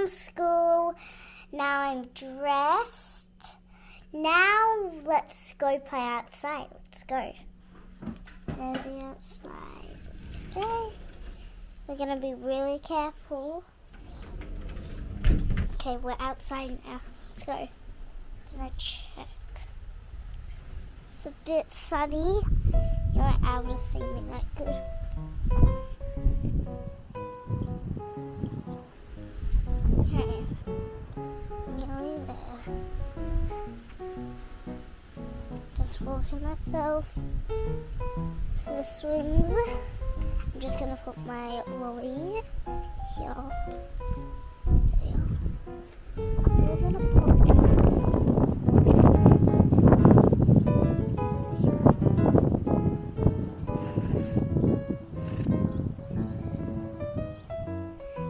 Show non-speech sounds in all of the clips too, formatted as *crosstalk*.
from school. Now I'm dressed. Now let's go play outside. Let's go. Outside. Let's go. We're gonna be really careful. Okay, we're outside now. Let's go. Gonna check. It's a bit sunny. You're not able to see me that good. Walking myself to the swings. I'm just gonna put my lolly here.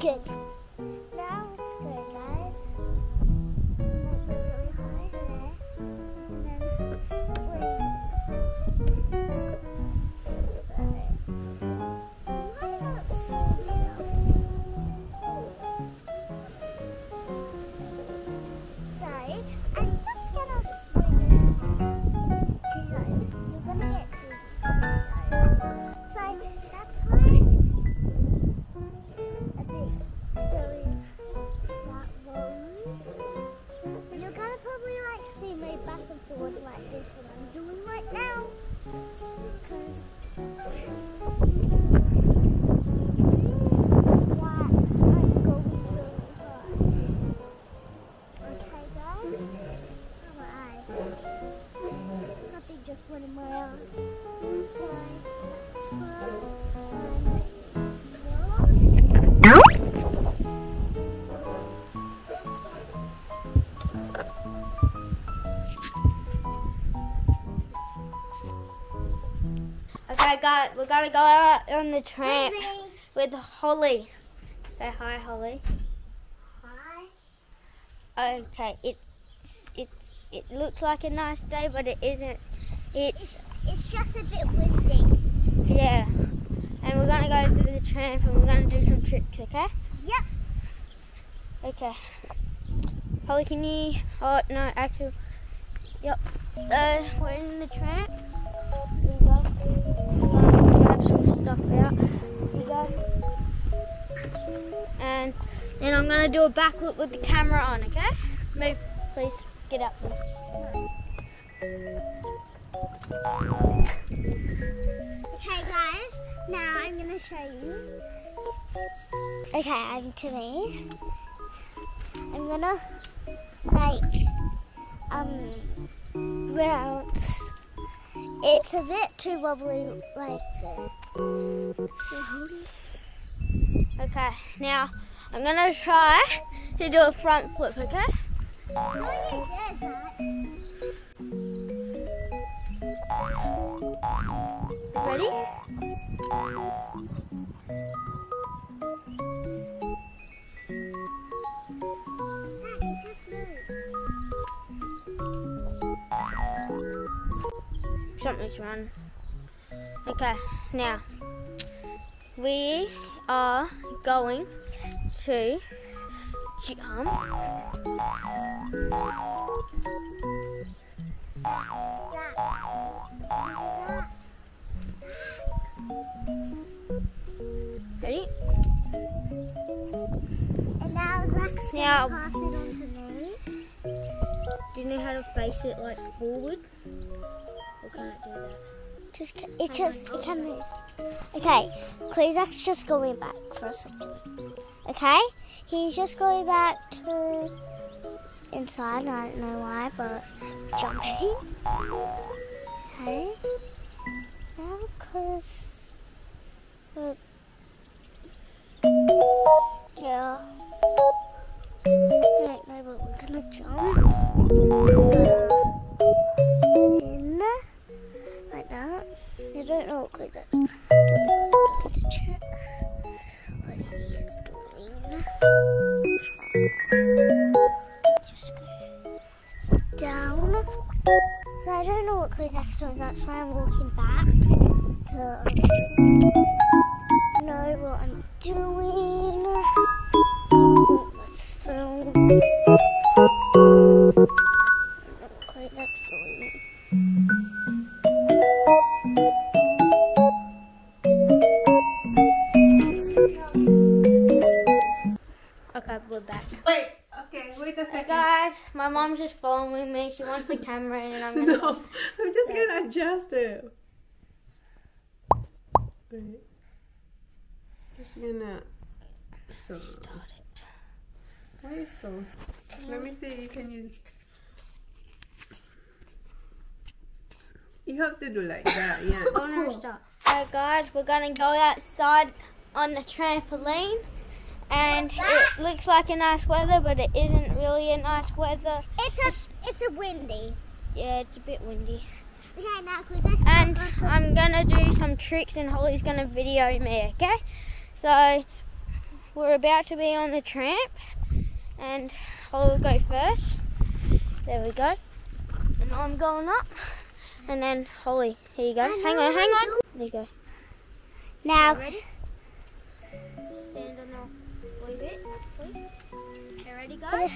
Good. We're gonna go out on the tramp with Holly. Say hi, Holly. Hi. Okay, it's it's it looks like a nice day, but it isn't. It's It's just a bit windy. yeah, and we're gonna go to the tramp and we're gonna do some tricks. Okay? Yep. Okay. Holly, can you? Oh no, actually, yep. Uh, we're in the tramp. Stuff out. And then I'm gonna do a backflip with the camera on. Okay? Move, please. Get up, please. Okay, guys. Now I'm gonna show you. Okay, I'm to me. I'm gonna make um rounds. It's a bit too wobbly, like the. Okay. Now I'm gonna try to do a front flip. Okay? Ready? Something's wrong. Okay, now we are going to jump. Ready? And now Zach's gonna pass it on to me. Do you know how to face it like forward? Just it just it can move. Okay, Kuya Zach's just going back for a second. Okay, he's just going back to inside. I don't know why, but jumping. Okay. Now, cause uh, yeah. I know, but we're gonna jump. Need to check what he is doing. Just go down. So I don't know what Kuya Zach's doing. That's why I'm walking mom's just following me. She wants the camera, and I'm *laughs* gonna. No, I'm just gonna adjust it. Wait. Just gonna. So. Start it. Why is so? Let me see. Can you? You have to do like that, yeah. Oh no, start. Alright, oh, guys, we're gonna go outside on the trampoline, and it looks like a nice weather, but it isn't really a nice weather. It's a it's a windy. Yeah, it's a bit windy. Okay, now And. I'm gonna do some tricks, and Holly's gonna video me. Okay? So we're about to be on the tramp, and Holly will go first. There we go. And I'm going up, and then Holly, here you go. I Hang on, hang on. There you go. now. Stand on Ready, guys?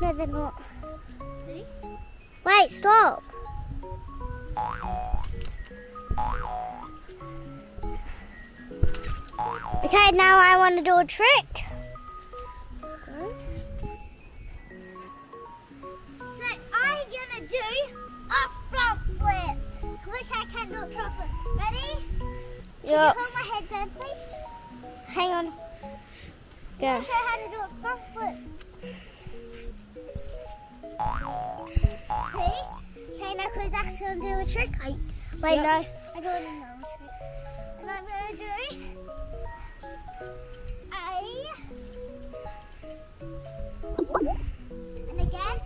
No, they're not. Ready? Wait, stop. Okay, now I want to do a trick. So I'm gonna do a front flip. Wish I can do a front flip. Ready? Yep. Hold my headband, please. Hang on. Go. I'll show you how to do a front flip. See? Okay, now Kuya Zach's gonna do a trick. I, wait, Yep. no. I don't know a trick. And I'm gonna do a. And again.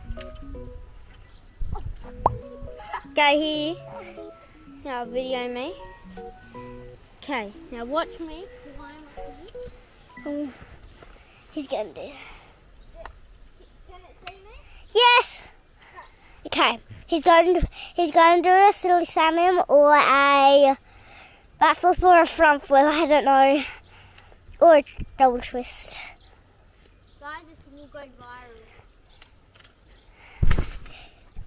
Okay, here. Now video me. Okay, now watch me. Um, he's gonna do. Yes. Okay. He's going to he's going to do a silly salmon or a backflip or a front flip. I don't know. Or a double twist. Guys, this will go viral.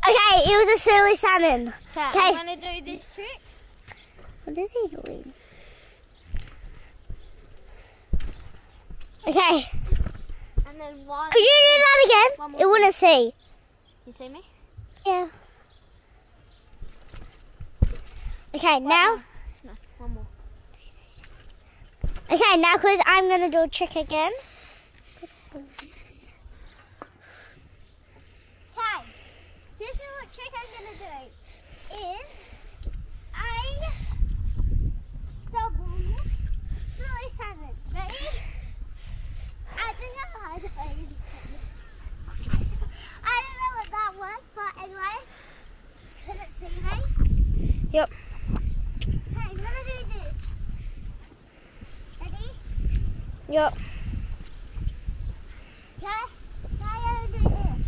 Okay, it was a silly salmon. Okay, Okay. I'm gonna do this trick. What is he doing? Okay. One. Could you do that again? One It wouldn't see. You see me? Yeah. Okay, now. No, one more. Okay, now because I'm going to do a trick again. Okay, this is what trick I'm going to do. Is I double silly salmon. Ready? I don't know how to play this. I don't know what that was, but anyways, could it see me? Yep. Okay, I'm going to do this. Ready? Yep. Okay, now I'm gonna do this.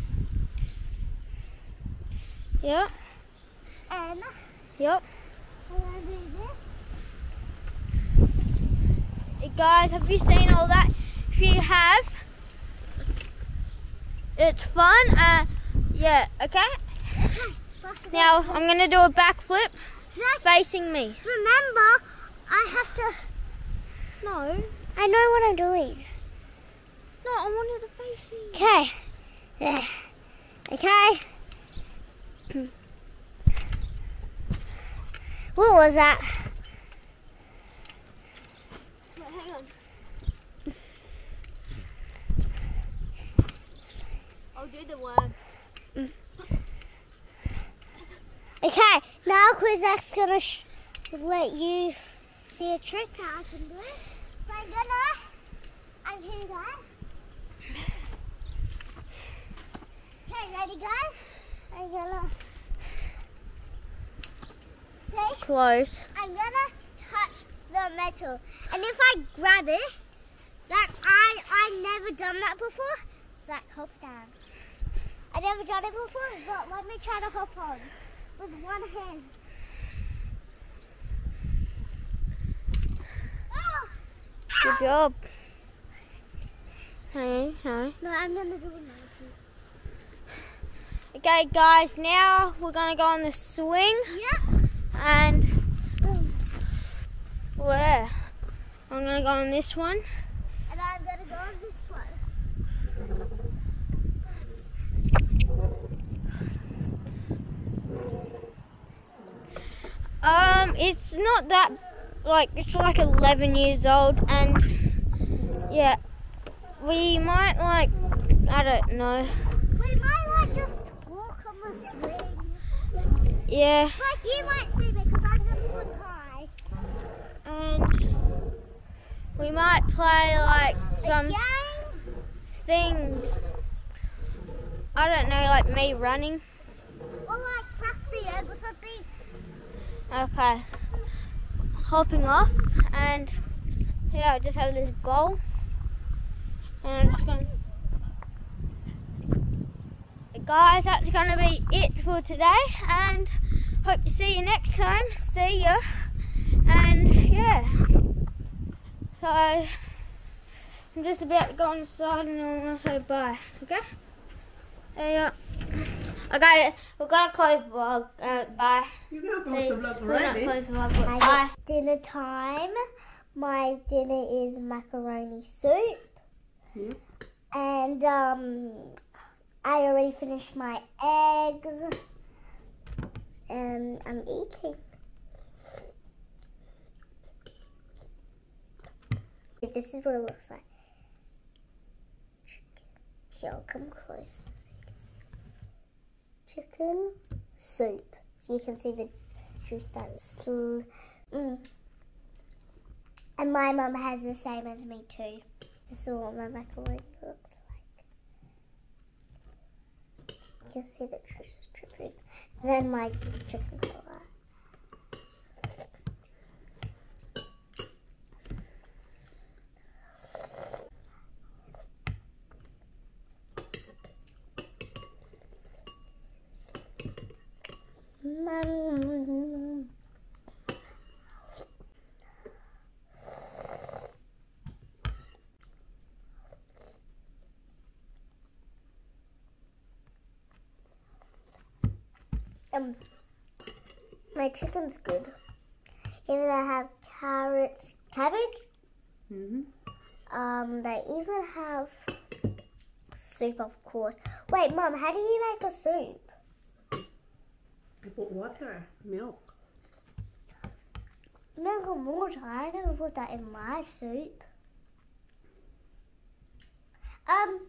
Yep. And Yep. I'm gonna do this. Hey, guys, have you seen all that? If you have, it's fun. Uh, yeah. Okay. Now I'm gonna do a backflip facing me. remember, I have to. No. I know what I'm doing. No, I want you to face me. Okay. There. Okay. *clears throat* What was that? Wait, hang on. I'll do the worm. *laughs* Okay, now Kuya Zach's gonna sh- let you see a trick that I can do. So I'm gonna, I'm here guys. *laughs* Okay, ready guys? I'm gonna, see, Close. I'm gonna touch the metal. And if I grab it, that I, I never done that before, Zach, hop down. I never done it before, but let me try to hop on with one hand. Oh! Good job. Hey, hey. No, I'm gonna do another thing. Okay, guys. Now we're gonna go on the swing Yeah. and. Where? I'm gonna go on this one. And I'm gonna go on this one. Um, it's not that, like, it's like 11 years old, and yeah, we might, like, I don't know. We might, like, just walk on the swing. Yeah. Like, you might see me and we might play like some things. I don't know, like me running. Or like crack the egg or something. Okay. Hopping off and yeah, I just have this goal. And I'm just going Guys, that's gonna be it for today and hope to see you next time. See ya. And yeah. So I'm just about to go inside and I'm gonna say bye. Okay? Yeah. Okay, we're gonna close the vlog. Uh, bye. You're gonna post See, the vlog we're not already. close the vlog. but Bye. it's dinner time. My dinner is macaroni soup. Hmm. And um, I already finished my eggs. And I'm eating. This is what it looks like. Here, I'll come close so you can see. Chicken soup. So you can see the juice that's. Mm. And my mum has the same as me too. This is what my macaroni looks like. You can see the juice is dripping. Then my chicken. Mm. Um, my chicken's good. Even I have carrots, cabbage. hmm Um, they even have soup, of course. Wait, Mom, how do you make a soup? Put water, milk. Milk and water. I never put that in my soup. Um.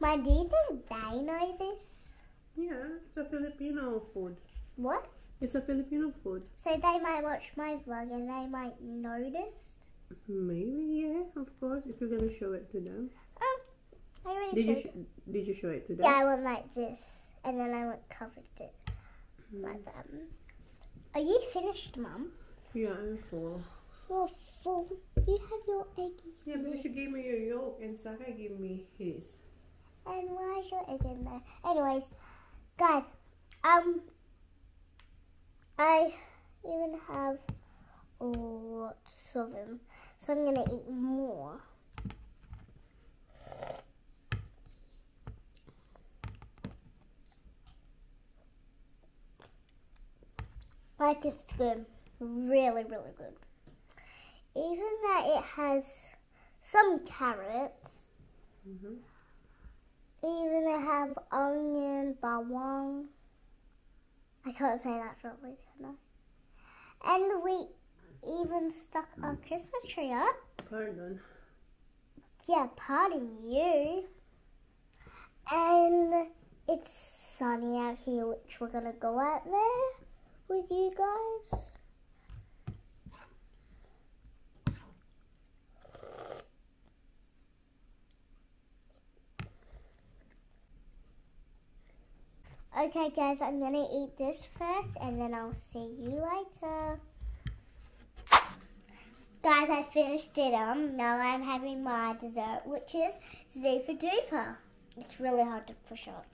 Mum, do you think they know this? Yeah, it's a Filipino food. What? It's a Filipino food. So they might watch my vlog and they might notice. Maybe, yeah, of course. If you're gonna show it to them. I already Did you did you show it to them? Yeah, I went like this, and then I went covered it like that. Are you finished, Mum? Yeah, I'm full. You're full. You have your egg. Yeah, because you gave me your yolk and Sakai gave me his. And why's your egg in there? Anyways, guys, um, I even have lots of them, so I'm gonna eat more. Like it's good, really, really good. Even that it has some carrots. hmm Even they have onion, bawang. I can't say that properly, can I? And we even stuck a mm. Christmas tree up. Pardon. Yeah, pardon you. And it's sunny out here, which we're gonna go out there with you guys. Okay, guys, I'm gonna eat this first and then I'll see you later. Guys, I finished dinner. Um, now I'm having my dessert, which is Zooper Dooper. It's really hard to push up.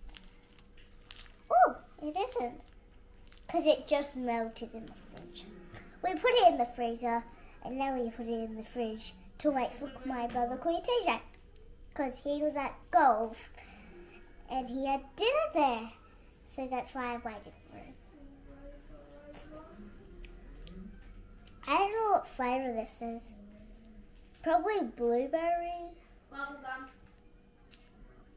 Oh, it isn't. Because it just melted in the fridge. We put it in the freezer, and then we put it in the fridge to wait for my brother Queen TJ. Because he was at golf, and he had dinner there. So that's why I waited for him. I don't know what flavor this is. Probably blueberry. Bubble gum.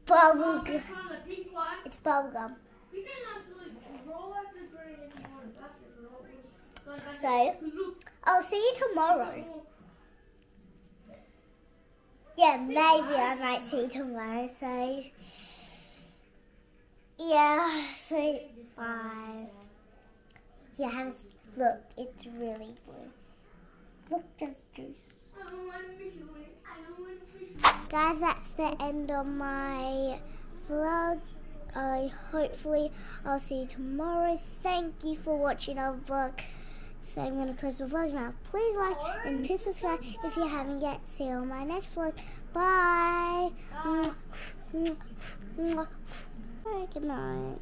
Bubble Oh, gum. which one? The pink one? It's bubble gum. We can uh, actually roll up the green if you want to basket roll. I So? I'll oh, see you tomorrow. Yeah, maybe I might see you tomorrow. So, yeah. So, bye. Yeah, have a look. It's really blue. Look, just juice. I don't want fish away. I don't want fish away. Guys, that's the end of my vlog. I hopefully I'll see you tomorrow. Thank you for watching our vlog. So I'm gonna close the vlog now. Please like and please subscribe if you haven't yet. See you on my next vlog. Bye. Bye. Good night.